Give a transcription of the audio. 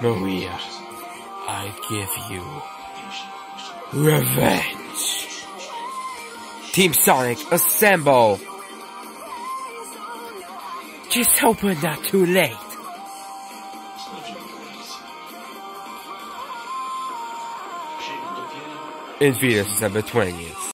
Maria, I give you revenge. Team Sonic, assemble! Just hope we're not too late. In Venus, December 20th.